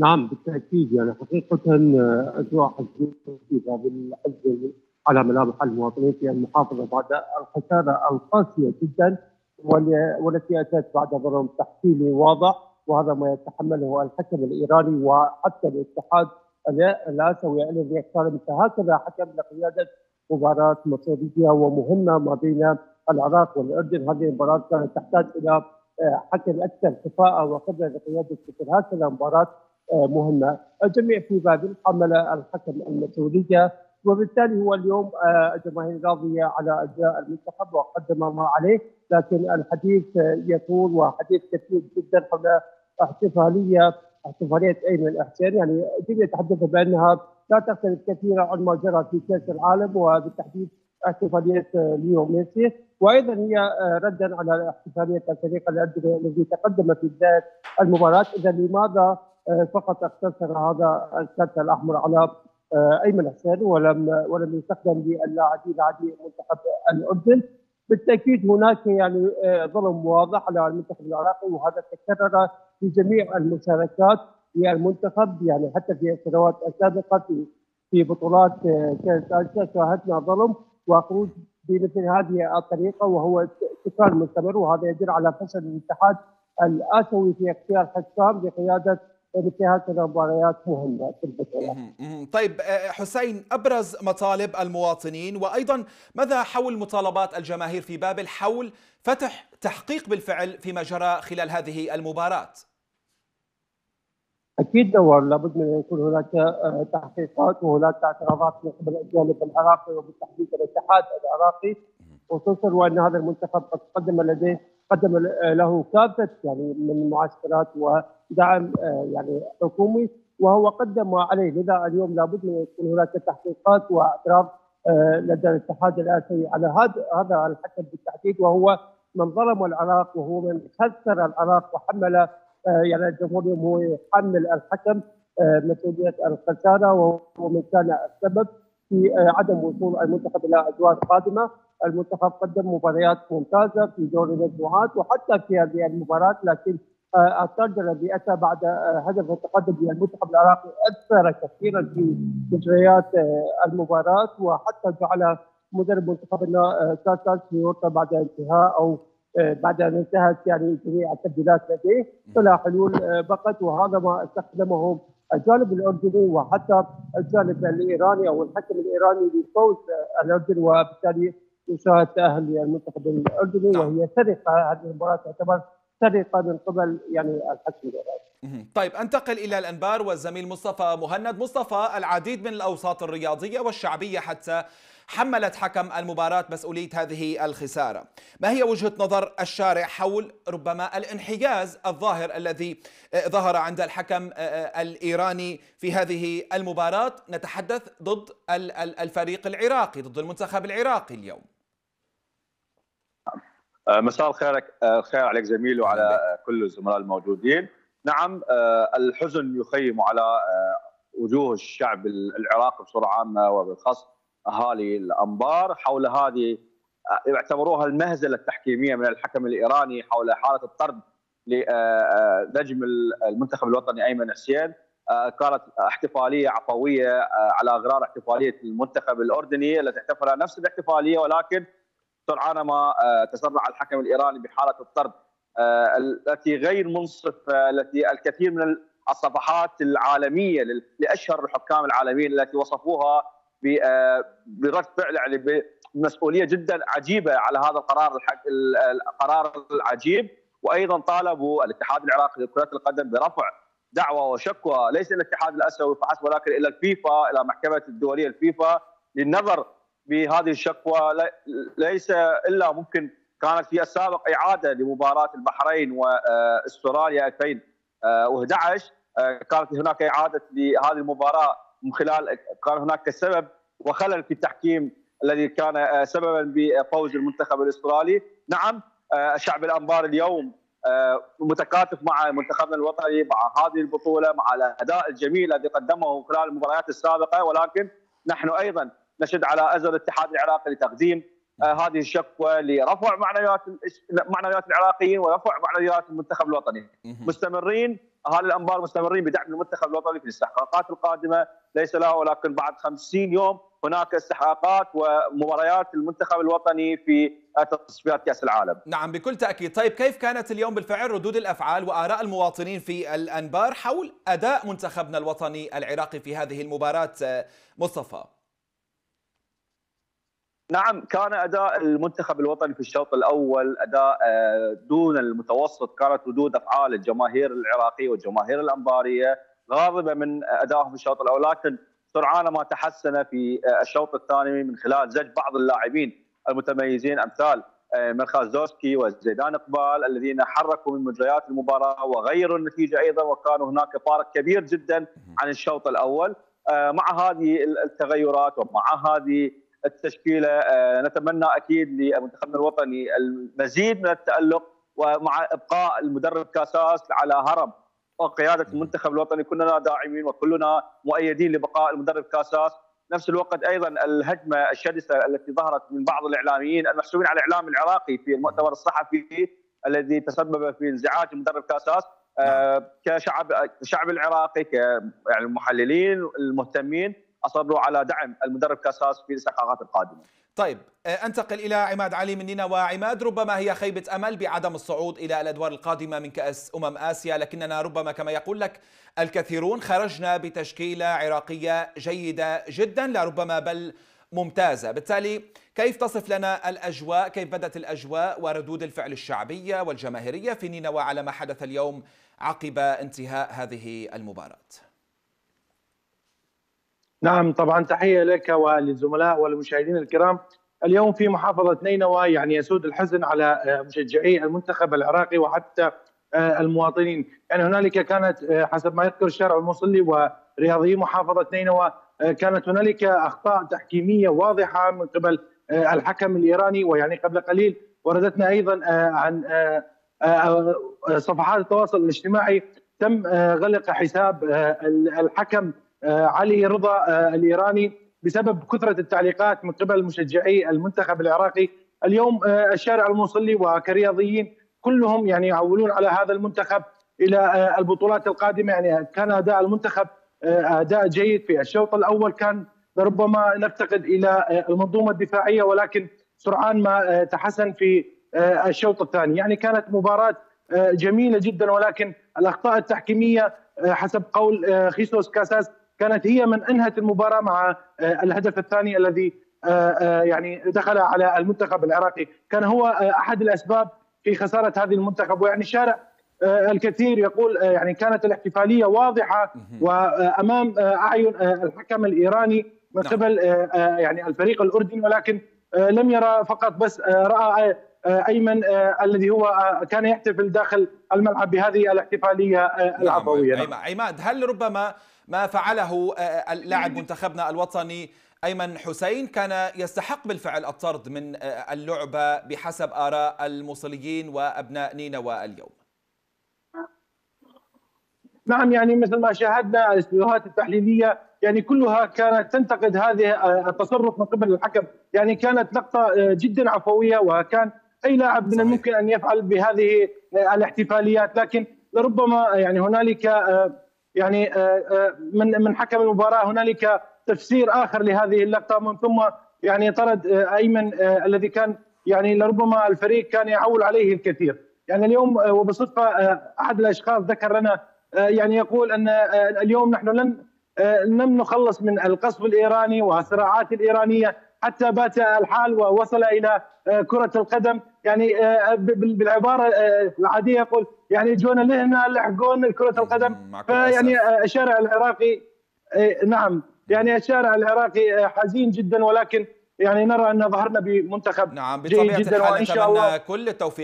نعم بالتأكيد. يعني حقيقة أجواء حزينة الحزن على ملامح المواطنين في المحافظة بعد الخسارة القاسية جدا والتي أتت بعد ظلم تحكيمي واضح وهذا ما يتحمله الحكم الإيراني وحتى الاتحاد الآسيوي الذي يختار مثل هكذا حكم لقياده مباراة مصيريه ومهمة ما بين العراق والأردن. هذه المباراة كانت تحتاج إلى آه، حكم أكثر كفاءة وقدرة لقيادة مثل هكذا مباراه آه، مهمة، الجميع في بابل حمل الحكم المسؤوليه وبالتالي هو اليوم الجماهير آه، راضية على أداء المنتخب وقدم ما عليه. لكن الحديث يطول وحديث كثير جدا حول احتفالية احتفالية ايمن حسين يعني الجميع يتحدث بأنها لا تختلف كثيرا عن ما جرى في كأس العالم وبالتحديد احتفالية ليو ميسي. وأيضا هي ردا على احتفالية الفريق الذي تقدم في بداية المباراة. اذا لماذا فقط اقتصر هذا الكارت الأحمر على أيمن حسين ولم ولم يستخدم للاعبين لاعبي منتخب الأردن. بالتأكيد هناك يعني ظلم واضح على المنتخب العراقي وهذا تكرر في جميع المشاركات للمنتخب يعني حتى في السنوات السابقة في في بطولات كأس آسيا شاهدنا ظلم وخروج بمثل هذه الطريقة وهو تكرار مستمر وهذا يدل على فشل الاتحاد الآسيوي في اختيار حكام لقيادة مثل هكذا مباريات مهمه في. طيب آه، حسين أبرز مطالب المواطنين وأيضا ماذا حول مطالبات الجماهير في بابل حول فتح تحقيق بالفعل فيما جرى خلال هذه المباراة؟ أكيد دور لابد من أن يكون هناك آه، تحقيقات وهناك اعتراضات من قبل الجانب العراقي وبالتحديد الاتحاد العراقي خصوصا وأن هذا المنتخب قد قدم لديه قدم له كافة يعني من المعسكرات ودعم آه، يعني حكومي وهو قدم عليه. لذا اليوم لابد من يكون هناك تحقيقات واعتراف آه، لدى الاتحاد الآسيوي على هذا هذا الحكم بالتحديد وهو من ظلم العراق وهو من خسر العراق وحمل آه، يعني الجمهور هو يحمل الحكم مسؤولية الخسارة وهو من كان السبب في عدم وصول المنتخب إلى ادوار قادمة، المنتخب قدم مباريات ممتازة في دور المجموعات وحتى في هذه المباراة لكن الطرد الذي أتى بعد هدف التقدم للمنتخب العراقي أثر كثيرا في مجريات المباراة وحتى جعل مدرب منتخبنا كاساس في بعد انتهاء أو آه، بعد أن انتهت يعني جميع التبديلات لديه فلا حلول آه، بقت وهذا ما استخدمه الجانب الأردني وحتى الجانب الإيراني أو الحكم الإيراني لفوز الأردن وبالتالي يشاهد تاهل للمنتخب الأردني نعم. وهي سرقة هذه المباراة تعتبر سرقه من قبل يعني الحكم. طيب أنتقل إلى الأنبار والزميل مصطفى مهند، مصطفى العديد من الأوساط الرياضية والشعبية حتى حملت حكم المباراة مسؤولية هذه الخسارة. ما هي وجهة نظر الشارع حول ربما الانحياز الظاهر الذي آه، ظهر عند الحكم آه، آه، الإيراني في هذه المباراة؟ نتحدث ضد الفريق العراقي ضد المنتخب العراقي اليوم. مساء الخير الخير عليك زميل وعلى كل الزملاء الموجودين. نعم الحزن يخيم على وجوه الشعب العراقي بصورة عامة وبالخاص أهالي الأنبار. حول هذه يعتبروها المهزلة التحكيمية من الحكم الإيراني حول حالة الطرد لنجم المنتخب الوطني أيمن حسين. كانت احتفالية عفوية على غرار احتفالية المنتخب الأردني التي احتفل نفس الاحتفاليه ولكن سرعان ما تسرع الحكم الإيراني بحالة الطرد التي غير منصفه التي الكثير من الصفحات العالمية لأشهر الحكام العالميين التي وصفوها آه، برد فعل يعني بمسؤوليه جدا عجيبة على هذا القرار القرار العجيب. وأيضا طالبوا الاتحاد العراقي لكرة القدم برفع دعوة وشكوى ليس الاتحاد الأسيوي فحسب ولكن إلى الفيفا إلى محكمة الدولية الفيفا للنظر بهذه الشكوى ليس إلا ممكن كانت في السابق إعادة لمباراة البحرين واستراليا 2011 آه، كانت هناك إعادة لهذه المباراة من خلال كان هناك سبب وخلل في التحكيم الذي كان آه، سببا بفوز المنتخب الأسترالي. نعم آه، شعب الأنبار اليوم آه، متكاتف مع منتخبنا الوطني مع هذه البطولة مع الأداء الجميل الذي قدمه خلال المباريات السابقة. ولكن نحن أيضا نشد على ازر الاتحاد العراقي لتقديم هذه الشكوى لرفع معنويات معنويات العراقيين ورفع معنويات المنتخب الوطني. مستمرين اهالي الأنبار مستمرين بدعم المنتخب الوطني في الاستحقاقات القادمة. ليس له ولكن بعد 50 يوم هناك استحقاقات ومباريات المنتخب الوطني في تصفيات كأس العالم. نعم بكل تأكيد، طيب كيف كانت اليوم بالفعل ردود الأفعال وآراء المواطنين في الأنبار حول أداء منتخبنا الوطني العراقي في هذه المباراة مصطفى؟ نعم كان أداء المنتخب الوطني في الشوط الأول أداء آه، دون المتوسط كانت ردود أفعال الجماهير العراقية والجماهير الأنبارية غاضبة من أدائهم في الشوط الأول لكن سرعان ما تحسن في آه، الشوط الثاني من خلال زج بعض اللاعبين المتميزين أمثال آه، مرخاز دوسكي وزيدان إقبال الذين حركوا من مجريات المباراة وغيروا النتيجة أيضا وكانوا هناك فارق كبير جدا عن الشوط الأول مع هذه التغيرات ومع هذه التشكيلة آه، نتمنى أكيد لمنتخبنا الوطني المزيد من التألق ومع إبقاء المدرب كاساس على هرم وقياده المنتخب الوطني. كلنا داعمين وكلنا مؤيدين لبقاء المدرب كاساس. نفس الوقت أيضا الهجمة الشرسة التي ظهرت من بعض الإعلاميين المحسوبين على الإعلام العراقي في المؤتمر الصحفي الذي تسبب في انزعاج المدرب كاساس آه، نعم. كشعب الشعب العراقي ك يعني المحللين المهتمين اصروا على دعم المدرب كاساس في الاستحقاقات القادمة. طيب آه، أنتقل إلى عماد علي مننا وعماد ربما هي خيبة أمل بعدم الصعود إلى الأدوار القادمة من كأس أمم آسيا لكننا ربما كما يقول لك الكثيرون خرجنا بتشكيلة عراقية جيدة جدا لربما بل ممتازة، بالتالي كيف تصف لنا الأجواء؟ كيف بدأت الأجواء وردود الفعل الشعبية والجماهيرية في نينوى على ما حدث اليوم عقب انتهاء هذه المباراة؟ نعم طبعا تحية لك وللزملاء والمشاهدين الكرام. اليوم في محافظة نينوى يعني يسود الحزن على آه، مشجعي المنتخب العراقي وحتى آه، المواطنين. يعني هنالك كانت آه، حسب ما يذكر الشارع الموصلي ورياضيي محافظة نينوى كانت هنالك أخطاء تحكيمية واضحة من قبل الحكم الإيراني. ويعني قبل قليل وردتنا أيضا عن صفحات التواصل الاجتماعي تم غلق حساب الحكم علي رضا آه، الإيراني بسبب كثرة التعليقات من قبل مشجعي المنتخب العراقي. اليوم آه، الشارع الموصلي وكرياضيين كلهم يعني يعولون على هذا المنتخب إلى البطولات القادمة. يعني كان أداء المنتخب أداء جيد في الشوط الأول. كان ربما نفتقد إلى المنظومة الدفاعية ولكن سرعان ما تحسن في الشوط الثاني. يعني كانت مباراة جميلة جدا ولكن الأخطاء التحكيمية حسب قول خيسوس كاساس كانت هي من أنهت المباراة مع آه، الهدف الثاني الذي آه، آه، يعني دخل على المنتخب العراقي. كان هو أحد الأسباب في خسارة هذه المنتخب. ويعني الشارع الكثير يقول يعني كانت الاحتفالية واضحة وامام أعين الحكم الإيراني من نعم. قبل يعني الفريق الأردني. ولكن لم يرى فقط بس رأى أيمن الذي هو كان يحتفل داخل الملعب بهذه الاحتفالية العفويه نعم. عماد هل ربما ما فعله آه، آه، لاعب منتخبنا الوطني أيمن حسين كان يستحق بالفعل الطرد من آه، اللعبة بحسب آراء الموصليين وأبناء نينوى اليوم نعم يعني مثل ما شاهدنا الاستديوهات التحليلية يعني كلها كانت تنتقد هذه التصرف من قبل الحكم، يعني كانت لقطة جدا عفوية وكان أي لاعب من الممكن أن يفعل بهذه الاحتفاليات، لكن لربما يعني هنالك يعني آه، آه، من من حكم المباراة هنالك تفسير آخر لهذه اللقطة من ثم يعني طرد آه، أيمن الذي كان يعني لربما الفريق كان يعول عليه الكثير. يعني اليوم وبصدفة أحد الأشخاص ذكر لنا يعني يقول أن اليوم نحن لن لم نخلص من القصف الإيراني والصراعات الإيرانية. حتى بات الحال ووصل إلى كرة القدم. يعني آه، بالعبارة آه، العادية يقول يعني جونا لهنا لحقون كرة القدم. فيعني آه، الشارع العراقي نعم. يعني الشارع العراقي حزين جدا ولكن يعني نرى أن ظهرنا بمنتخب نعم بطبيعة الحال نتمنى كل التوفيق.